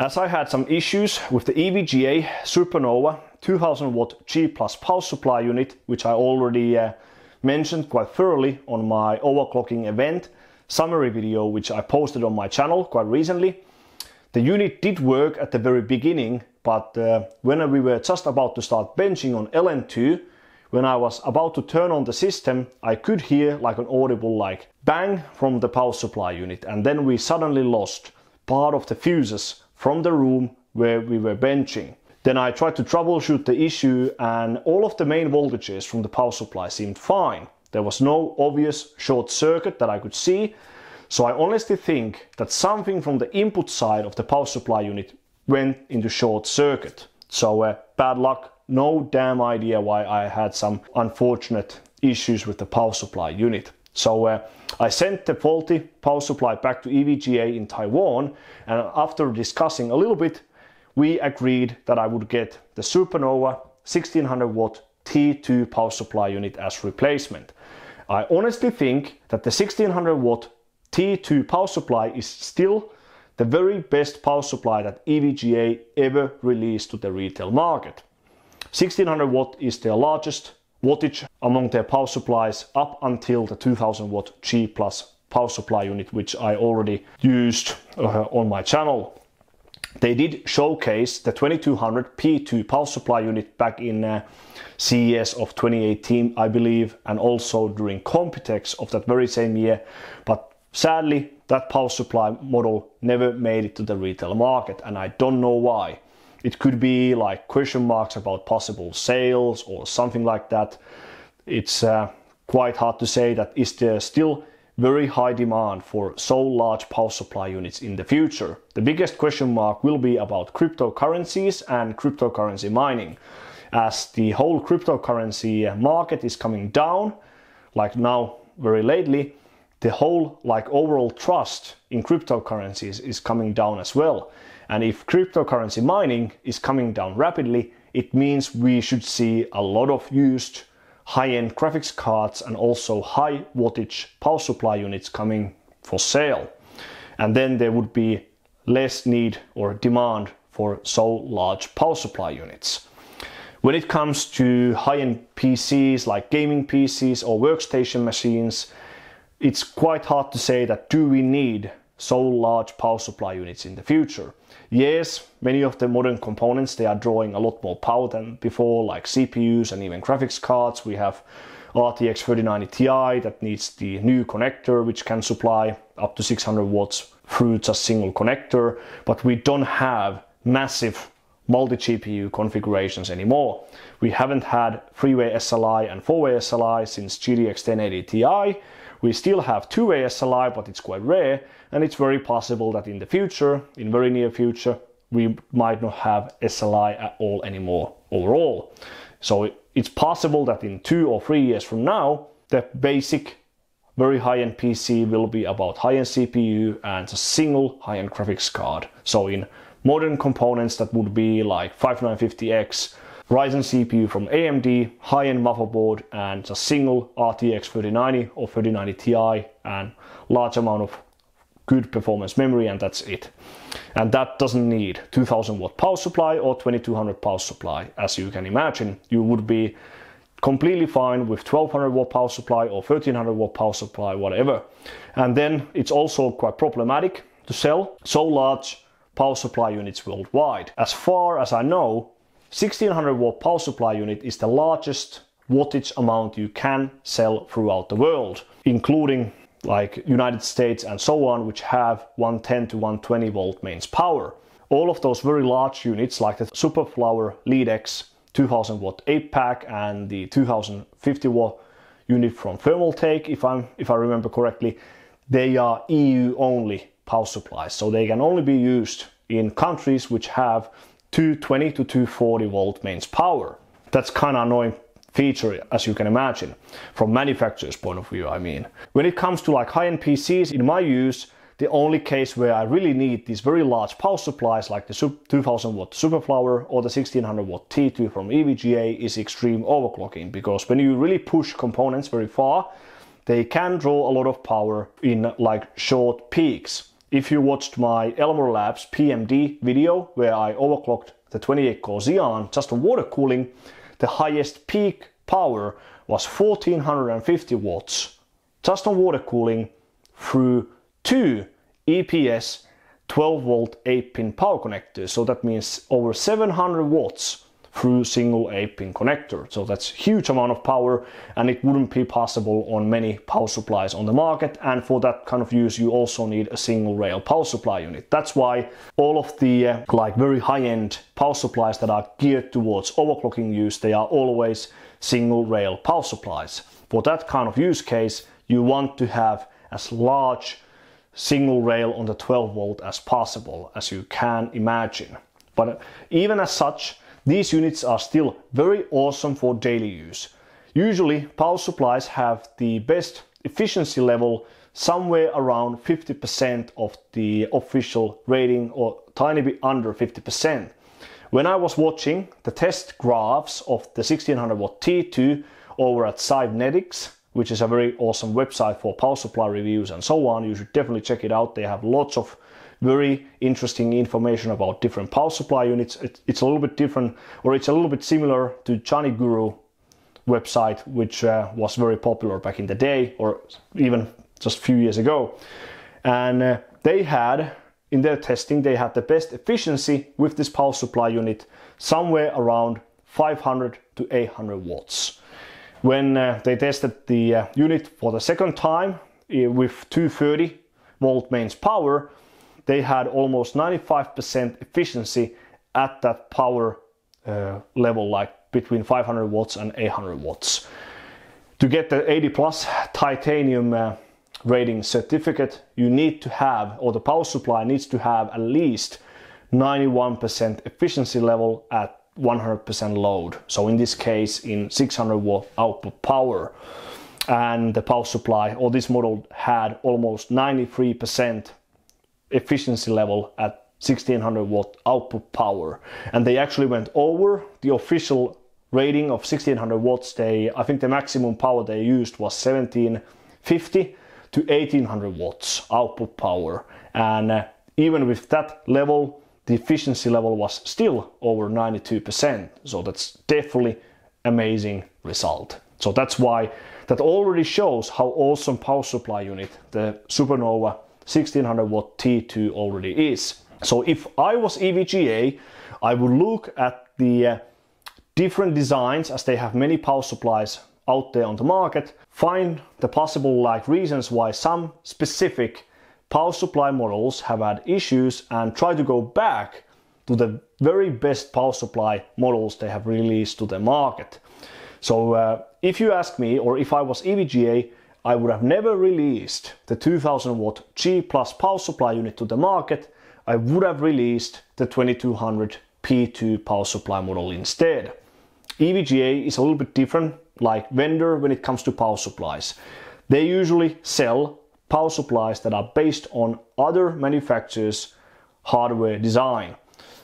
As I had some issues with the EVGA Supernova 2000 watt G plus power supply unit, which I already uh, mentioned quite thoroughly on my overclocking event summary video, which I posted on my channel quite recently. The unit did work at the very beginning, but uh, when we were just about to start benching on LN2, when I was about to turn on the system, I could hear like an audible like bang from the power supply unit and then we suddenly lost part of the fuses from the room where we were benching. Then I tried to troubleshoot the issue and all of the main voltages from the power supply seemed fine. There was no obvious short circuit that I could see. So I honestly think that something from the input side of the power supply unit went into short circuit. So uh, bad luck, no damn idea why I had some unfortunate issues with the power supply unit. So uh, I sent the faulty power supply back to EVGA in Taiwan and after discussing a little bit we agreed that I would get the Supernova 1600 watt T2 power supply unit as replacement. I honestly think that the 1600 watt T2 power supply is still the very best power supply that EVGA ever released to the retail market. 1600 watt is their largest wattage among their power supplies up until the 2000 watt G plus power supply unit which I already used uh, on my channel. They did showcase the 2200 P2 power supply unit back in uh, CES of 2018 I believe and also during Computex of that very same year but sadly that power supply model never made it to the retail market and I don't know why. It could be like question marks about possible sales or something like that. It's uh, quite hard to say that is there still very high demand for so large power supply units in the future. The biggest question mark will be about cryptocurrencies and cryptocurrency mining. As the whole cryptocurrency market is coming down, like now very lately, the whole like overall trust in cryptocurrencies is coming down as well. And if cryptocurrency mining is coming down rapidly, it means we should see a lot of used high-end graphics cards and also high wattage power supply units coming for sale. And then there would be less need or demand for so large power supply units. When it comes to high-end PCs like gaming PCs or workstation machines, it's quite hard to say that do we need so large power supply units in the future. Yes, many of the modern components they are drawing a lot more power than before, like CPUs and even graphics cards. We have RTX 3090 Ti that needs the new connector, which can supply up to 600 watts through just a single connector, but we don't have massive multi-GPU configurations anymore. We haven't had three-way SLI and four-way SLI since GTX 1080 Ti, we still have two-way SLI, but it's quite rare, and it's very possible that in the future, in very near future, we might not have SLI at all anymore overall. So it's possible that in two or three years from now, the basic very high-end PC will be about high-end CPU and a single high-end graphics card. So in modern components that would be like 5950X Ryzen CPU from AMD, high-end motherboard and a single RTX 3090 or 3090 Ti and large amount of good performance memory and that's it. And that doesn't need 2000 watt power supply or 2200 power supply. As you can imagine, you would be completely fine with 1200 watt power supply or 1300 watt power supply, whatever. And then it's also quite problematic to sell so large power supply units worldwide. As far as I know, 1600 watt power supply unit is the largest wattage amount you can sell throughout the world, including like United States and so on, which have 110 to 120 volt mains power. All of those very large units like the Superflower Leadex 2000 watt 8 pack and the 2050 watt unit from Thermaltake, if I'm if I remember correctly, they are EU only power supplies, so they can only be used in countries which have 220 to 240 volt mains power. That's kind of annoying feature as you can imagine from manufacturer's point of view I mean. When it comes to like high-end PCs in my use the only case where I really need these very large power supplies like the 2000 watt Superflower or the 1600 watt T2 from EVGA is extreme overclocking because when you really push components very far they can draw a lot of power in like short peaks if you watched my Elmor Labs PMD video where I overclocked the 28 core Xeon just on water cooling, the highest peak power was 1450 watts just on water cooling through two EPS 12 volt 8 pin power connectors. So that means over 700 watts through single 8 pin connector. So that's huge amount of power and it wouldn't be possible on many power supplies on the market. And for that kind of use, you also need a single rail power supply unit. That's why all of the uh, like very high end power supplies that are geared towards overclocking use, they are always single rail power supplies. For that kind of use case, you want to have as large single rail on the 12 volt as possible as you can imagine. But even as such, these units are still very awesome for daily use. Usually power supplies have the best efficiency level somewhere around 50% of the official rating or tiny bit under 50%. When I was watching the test graphs of the 1600 watt T2 over at Cybenetics, which is a very awesome website for power supply reviews and so on, you should definitely check it out. They have lots of very interesting information about different power supply units. It, it's a little bit different, or it's a little bit similar to JonnyGuru website, which uh, was very popular back in the day, or even just a few years ago. And uh, they had, in their testing, they had the best efficiency with this power supply unit, somewhere around 500 to 800 watts. When uh, they tested the uh, unit for the second time uh, with 230 volt mains power, they had almost 95% efficiency at that power uh, level, like between 500 watts and 800 watts. To get the 80 plus titanium uh, rating certificate, you need to have, or the power supply needs to have at least 91% efficiency level at 100% load. So in this case, in 600 watt output power. And the power supply, or this model had almost 93% efficiency level at 1600 watt output power. And they actually went over the official rating of 1600 watts. They i think the maximum power they used was 1750 to 1800 watts output power. And uh, even with that level the efficiency level was still over 92% so that's definitely amazing result. So that's why that already shows how awesome power supply unit the supernova 1600 watt T2 already is. So if I was EVGA, I would look at the uh, different designs as they have many power supplies out there on the market, find the possible like reasons why some specific power supply models have had issues and try to go back to the very best power supply models they have released to the market. So uh, if you ask me or if I was EVGA, I would have never released the 2000 watt G plus power supply unit to the market. I would have released the 2200 P2 power supply model instead. EVGA is a little bit different like vendor when it comes to power supplies. They usually sell power supplies that are based on other manufacturers hardware design.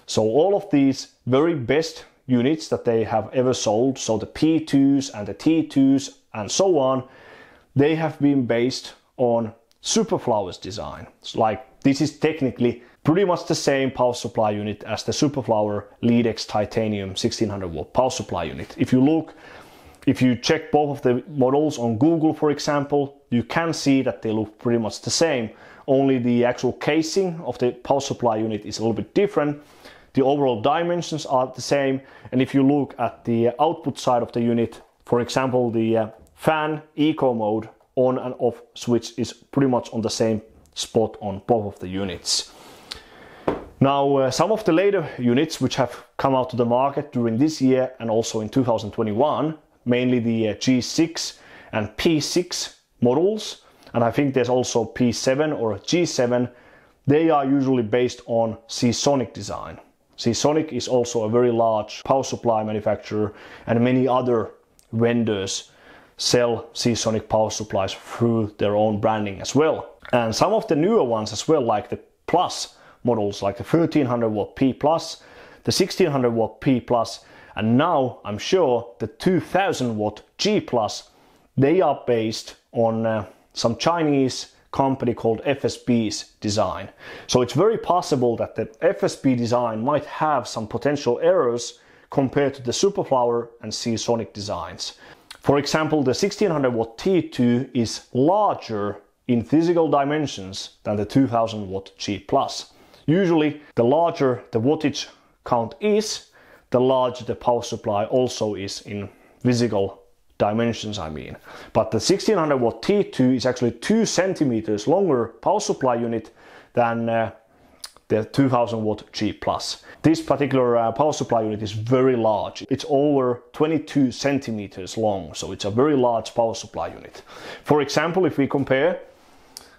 So all of these very best units that they have ever sold, so the P2s and the T2s and so on, they have been based on Superflower's design. It's like this is technically pretty much the same power supply unit as the Superflower Leadex Titanium 1600 watt power supply unit. If you look, if you check both of the models on Google, for example, you can see that they look pretty much the same. Only the actual casing of the power supply unit is a little bit different. The overall dimensions are the same. And if you look at the output side of the unit, for example, the uh, fan eco mode on and off switch is pretty much on the same spot on both of the units. Now, uh, some of the later units which have come out to the market during this year and also in 2021, mainly the uh, G6 and P6 models, and I think there's also P7 or G7, they are usually based on Seasonic design. Seasonic is also a very large power supply manufacturer and many other vendors sell Seasonic power supplies through their own branding as well. And some of the newer ones as well, like the Plus models, like the 1300 watt P Plus, the 1600 watt P Plus, and now I'm sure the 2000 watt G Plus, they are based on uh, some Chinese company called FSP's design. So it's very possible that the FSB design might have some potential errors compared to the Superflower and Seasonic designs. For example, the 1600 watt T2 is larger in physical dimensions than the 2000 watt G+. Usually, the larger the wattage count is, the larger the power supply also is in physical dimensions I mean. But the 1600 watt T2 is actually 2 centimeters longer power supply unit than uh, the 2000 watt G+. This particular uh, power supply unit is very large. It's over 22 centimeters long, so it's a very large power supply unit. For example, if we compare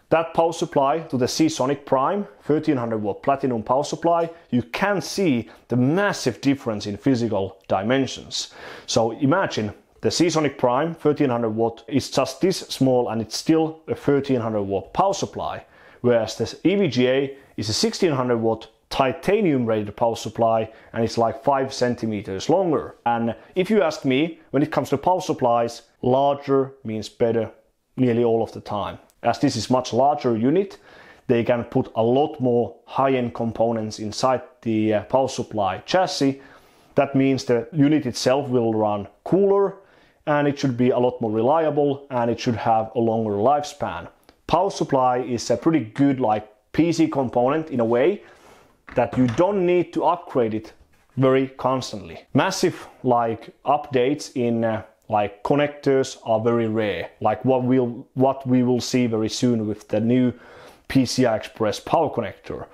that power supply to the Seasonic Prime 1300 watt platinum power supply, you can see the massive difference in physical dimensions. So imagine the Seasonic Prime 1300 watt is just this small and it's still a 1300 watt power supply, whereas the EVGA is a 1600 watt titanium rated power supply and it's like 5 centimeters longer. And if you ask me, when it comes to power supplies, larger means better nearly all of the time as this is much larger unit, they can put a lot more high-end components inside the uh, power supply chassis. That means the unit itself will run cooler and it should be a lot more reliable and it should have a longer lifespan. Power supply is a pretty good like PC component in a way that you don't need to upgrade it very constantly. Massive like updates in uh, like connectors are very rare like what we'll what we will see very soon with the new PCI Express power connector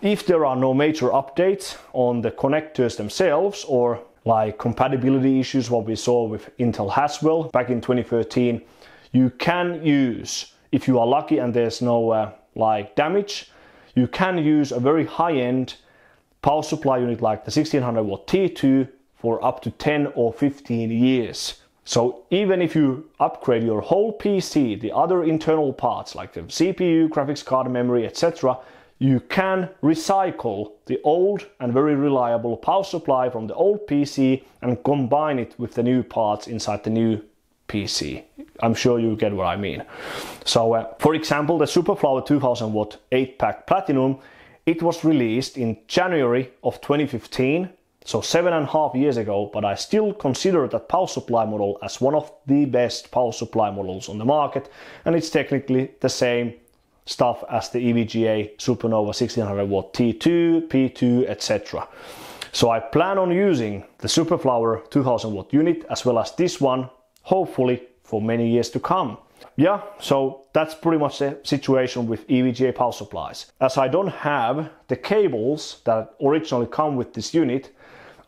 if there are no major updates on the connectors themselves or like compatibility issues what we saw with Intel Haswell back in 2013 you can use if you are lucky and there's no uh, like damage you can use a very high-end power supply unit like the 1600 watt T2 for up to 10 or 15 years so even if you upgrade your whole PC, the other internal parts like the CPU, graphics card, memory, etc., you can recycle the old and very reliable power supply from the old PC and combine it with the new parts inside the new PC. I'm sure you get what I mean. So, uh, for example, the Superflower 2000 watt 8 pack Platinum, it was released in January of 2015 so seven and a half years ago, but I still consider that power supply model as one of the best power supply models on the market, and it's technically the same stuff as the EVGA Supernova 1600 watt T2, P2, etc. So I plan on using the Superflower 2000 watt unit as well as this one, hopefully for many years to come. Yeah, so that's pretty much the situation with EVGA power supplies. As I don't have the cables that originally come with this unit,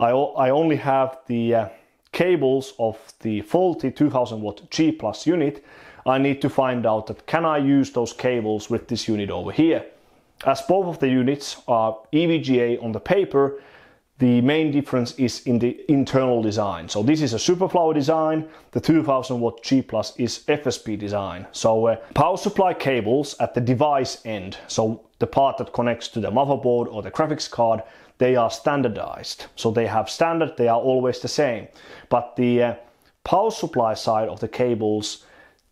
I, I only have the uh, cables of the faulty 2000 watt G plus unit. I need to find out that can I use those cables with this unit over here. As both of the units are EVGA on the paper, the main difference is in the internal design. So this is a Superflower design, the 2000 watt G Plus is FSP design. So uh, power supply cables at the device end, so the part that connects to the motherboard or the graphics card, they are standardized. So they have standard, they are always the same. But the uh, power supply side of the cables,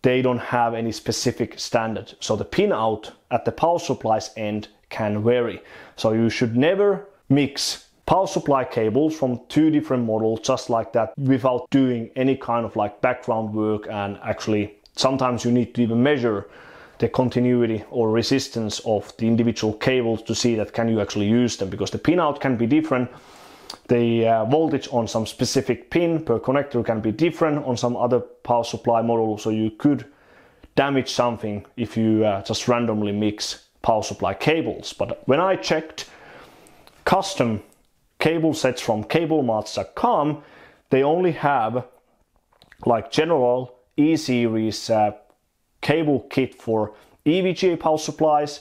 they don't have any specific standard. So the pinout at the power supplies end can vary. So you should never mix power supply cables from two different models just like that without doing any kind of like background work and actually sometimes you need to even measure the continuity or resistance of the individual cables to see that can you actually use them because the pinout can be different. The uh, voltage on some specific pin per connector can be different on some other power supply model so you could damage something if you uh, just randomly mix power supply cables. But when I checked custom cable sets from cablemods.com they only have like general E-series uh, cable kit for EVGA power supplies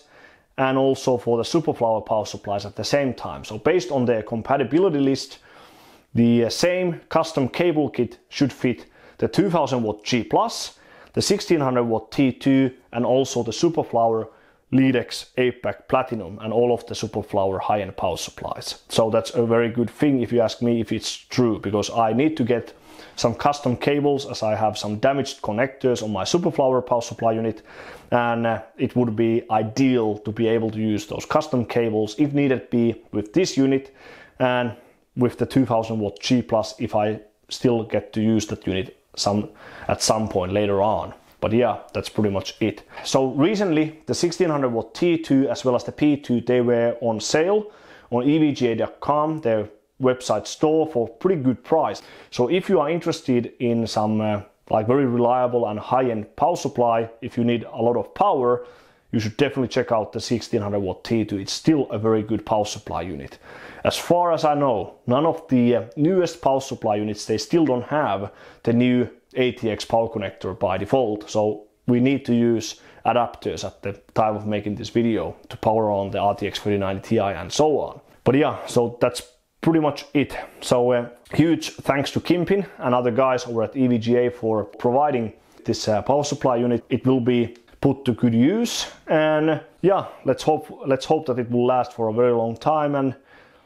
and also for the Superflower power supplies at the same time. So based on their compatibility list, the same custom cable kit should fit the 2000 watt G+, the 1600 watt T2 and also the Superflower LeadX APAC Platinum and all of the Superflower high-end power supplies. So that's a very good thing if you ask me if it's true because I need to get some custom cables as I have some damaged connectors on my Superflower power supply unit and uh, it would be ideal to be able to use those custom cables if needed be with this unit and with the 2000 watt G Plus if I still get to use that unit some at some point later on. But yeah, that's pretty much it. So recently the 1600 watt T2 as well as the P2 they were on sale on evga.com, their website store for pretty good price. So if you are interested in some uh, like very reliable and high-end power supply, if you need a lot of power, you should definitely check out the 1600 watt T2. It's still a very good power supply unit. As far as I know, none of the uh, newest power supply units, they still don't have the new ATX power connector by default. So we need to use adapters at the time of making this video to power on the RTX 3090 Ti and so on. But yeah, so that's pretty much it. So uh, huge thanks to Kingpin and other guys over at EVGA for providing this uh, power supply unit. It will be put to good use and yeah, let's hope let's hope that it will last for a very long time and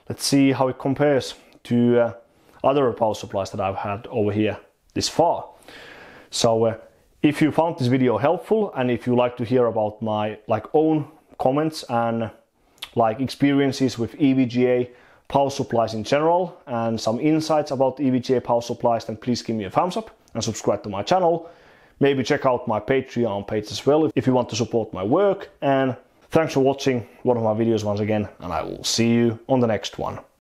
let's see how it compares to uh, other power supplies that I've had over here this far. So uh, if you found this video helpful and if you like to hear about my like own comments and like experiences with EVGA power supplies in general and some insights about EVGA power supplies, then please give me a thumbs up and subscribe to my channel. Maybe check out my Patreon page as well if you want to support my work. And thanks for watching one of my videos once again, and I will see you on the next one.